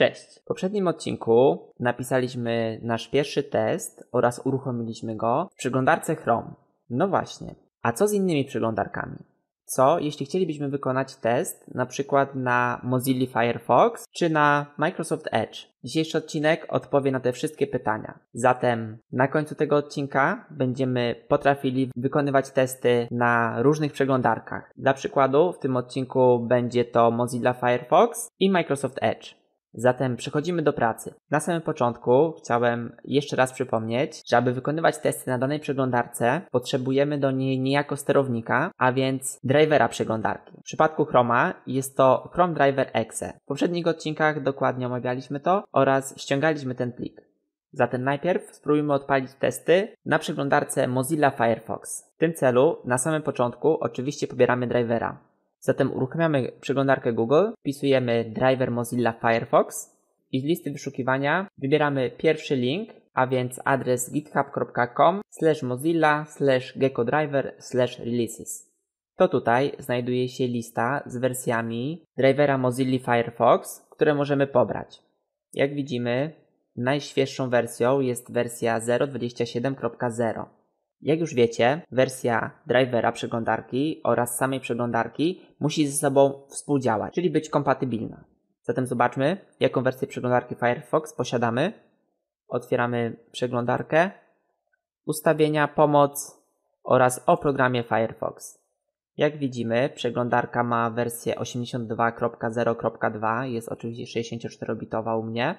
Cześć! W poprzednim odcinku napisaliśmy nasz pierwszy test oraz uruchomiliśmy go w przeglądarce Chrome. No właśnie, a co z innymi przeglądarkami? Co, jeśli chcielibyśmy wykonać test na przykład na Mozilla Firefox czy na Microsoft Edge? Dzisiejszy odcinek odpowie na te wszystkie pytania. Zatem na końcu tego odcinka będziemy potrafili wykonywać testy na różnych przeglądarkach. Dla przykładu w tym odcinku będzie to Mozilla Firefox i Microsoft Edge. Zatem przechodzimy do pracy. Na samym początku chciałem jeszcze raz przypomnieć, że aby wykonywać testy na danej przeglądarce, potrzebujemy do niej niejako sterownika, a więc drivera przeglądarki. W przypadku Chroma jest to Chrome Driver Exe. W poprzednich odcinkach dokładnie omawialiśmy to oraz ściągaliśmy ten plik. Zatem najpierw spróbujmy odpalić testy na przeglądarce Mozilla Firefox. W tym celu na samym początku oczywiście pobieramy drivera. Zatem uruchamiamy przeglądarkę Google, wpisujemy driver Mozilla Firefox i z listy wyszukiwania wybieramy pierwszy link, a więc adres github.com slash mozilla slash geccodriver slash releases. To tutaj znajduje się lista z wersjami drivera Mozilla Firefox, które możemy pobrać. Jak widzimy, najświeższą wersją jest wersja 0.27.0. Jak już wiecie, wersja drivera przeglądarki oraz samej przeglądarki musi ze sobą współdziałać, czyli być kompatybilna. Zatem zobaczmy, jaką wersję przeglądarki Firefox posiadamy. Otwieramy przeglądarkę, ustawienia, pomoc oraz o programie Firefox. Jak widzimy, przeglądarka ma wersję 82.0.2, jest oczywiście 64-bitowa u mnie.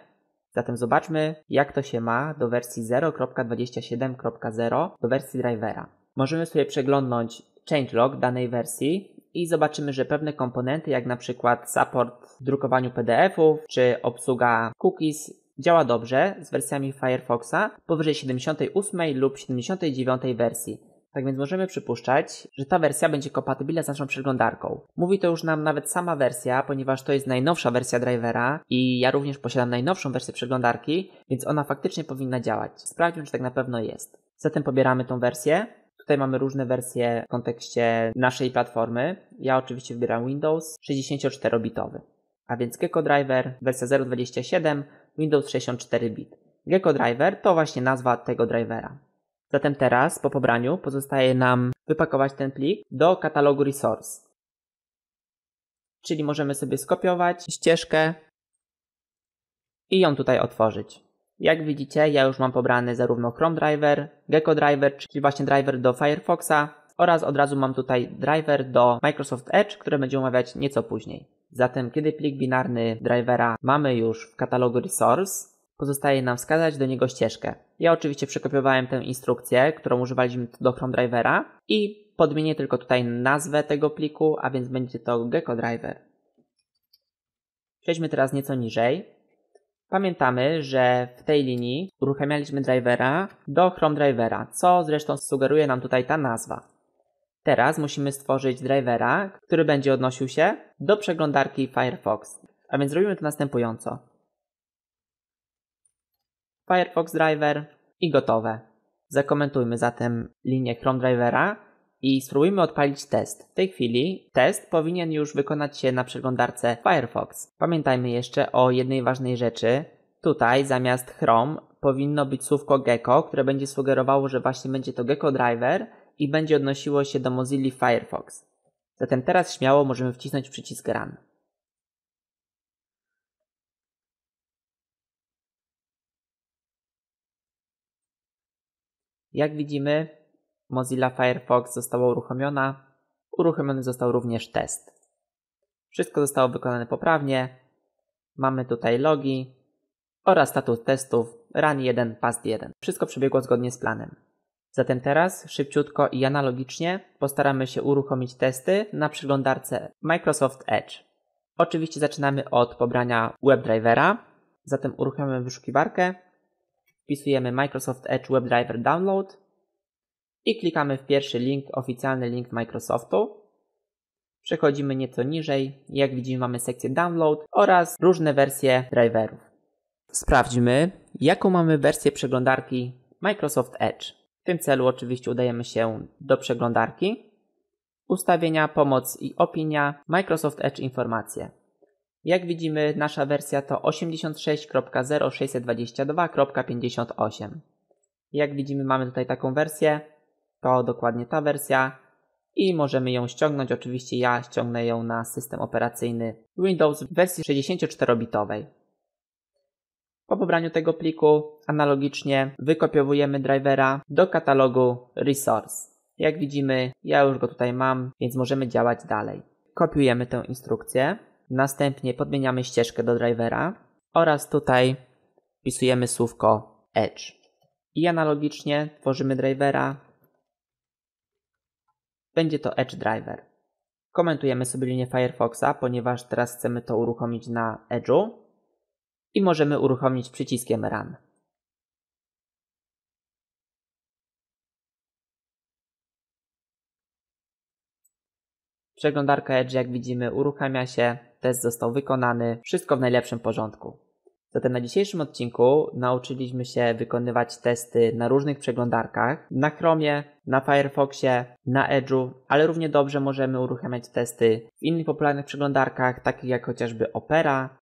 Zatem zobaczmy, jak to się ma do wersji 0.27.0 do wersji drivera. Możemy sobie przeglądnąć changelog danej wersji i zobaczymy, że pewne komponenty, jak na przykład support w drukowaniu PDF-ów czy obsługa cookies, działa dobrze z wersjami Firefoxa powyżej 78 lub 79 wersji. Tak więc możemy przypuszczać, że ta wersja będzie kompatybilna z naszą przeglądarką. Mówi to już nam nawet sama wersja, ponieważ to jest najnowsza wersja drivera i ja również posiadam najnowszą wersję przeglądarki, więc ona faktycznie powinna działać. Sprawdźmy, czy tak na pewno jest. Zatem pobieramy tą wersję. Tutaj mamy różne wersje w kontekście naszej platformy. Ja oczywiście wybieram Windows 64-bitowy. A więc Gecko Driver, wersja 0.27, Windows 64 bit. Gecko Driver to właśnie nazwa tego drivera. Zatem teraz, po pobraniu, pozostaje nam wypakować ten plik do katalogu Resource. Czyli możemy sobie skopiować ścieżkę i ją tutaj otworzyć. Jak widzicie, ja już mam pobrany zarówno Chrome Driver, Gecko Driver, czyli właśnie driver do Firefoxa oraz od razu mam tutaj driver do Microsoft Edge, które będziemy omawiać nieco później. Zatem kiedy plik binarny drivera mamy już w katalogu Resource, pozostaje nam wskazać do niego ścieżkę. Ja oczywiście przekopiowałem tę instrukcję, którą używaliśmy do Chrome Drivera i podmienię tylko tutaj nazwę tego pliku, a więc będzie to Gecko Driver. Przejdźmy teraz nieco niżej. Pamiętamy, że w tej linii uruchamialiśmy drivera do Chrome Drivera, co zresztą sugeruje nam tutaj ta nazwa. Teraz musimy stworzyć drivera, który będzie odnosił się do przeglądarki Firefox. A więc zrobimy to następująco. Firefox Driver i gotowe. Zakomentujmy zatem linię Chrome Drivera i spróbujmy odpalić test. W tej chwili test powinien już wykonać się na przeglądarce Firefox. Pamiętajmy jeszcze o jednej ważnej rzeczy. Tutaj zamiast Chrome powinno być słówko gecko, które będzie sugerowało, że właśnie będzie to gecko driver i będzie odnosiło się do Mozilla Firefox. Zatem teraz śmiało możemy wcisnąć przycisk Run. Jak widzimy, Mozilla Firefox została uruchomiona. Uruchomiony został również test. Wszystko zostało wykonane poprawnie. Mamy tutaj logi oraz status testów run 1, past 1. Wszystko przebiegło zgodnie z planem. Zatem teraz szybciutko i analogicznie postaramy się uruchomić testy na przeglądarce Microsoft Edge. Oczywiście zaczynamy od pobrania WebDrivera. Zatem uruchamiamy wyszukiwarkę wpisujemy Microsoft Edge WebDriver Download i klikamy w pierwszy link, oficjalny link Microsoftu. Przechodzimy nieco niżej. Jak widzimy mamy sekcję Download oraz różne wersje driverów. Sprawdźmy, jaką mamy wersję przeglądarki Microsoft Edge. W tym celu oczywiście udajemy się do przeglądarki, ustawienia, pomoc i opinia, Microsoft Edge informacje. Jak widzimy, nasza wersja to 86.0622.58. Jak widzimy, mamy tutaj taką wersję. To dokładnie ta wersja. I możemy ją ściągnąć. Oczywiście ja ściągnę ją na system operacyjny Windows w wersji 64-bitowej. Po pobraniu tego pliku analogicznie wykopiowujemy drivera do katalogu Resource. Jak widzimy, ja już go tutaj mam, więc możemy działać dalej. Kopiujemy tę instrukcję, następnie podmieniamy ścieżkę do drivera oraz tutaj wpisujemy słówko Edge. I analogicznie tworzymy drivera. Będzie to Edge Driver. Komentujemy sobie linię Firefoxa, ponieważ teraz chcemy to uruchomić na Edge'u i możemy uruchomić przyciskiem Run. Przeglądarka Edge, jak widzimy, uruchamia się, test został wykonany, wszystko w najlepszym porządku. Zatem na dzisiejszym odcinku nauczyliśmy się wykonywać testy na różnych przeglądarkach, na Chromie, na Firefoxie, na Edge'u, ale równie dobrze możemy uruchamiać testy w innych popularnych przeglądarkach, takich jak chociażby Opera,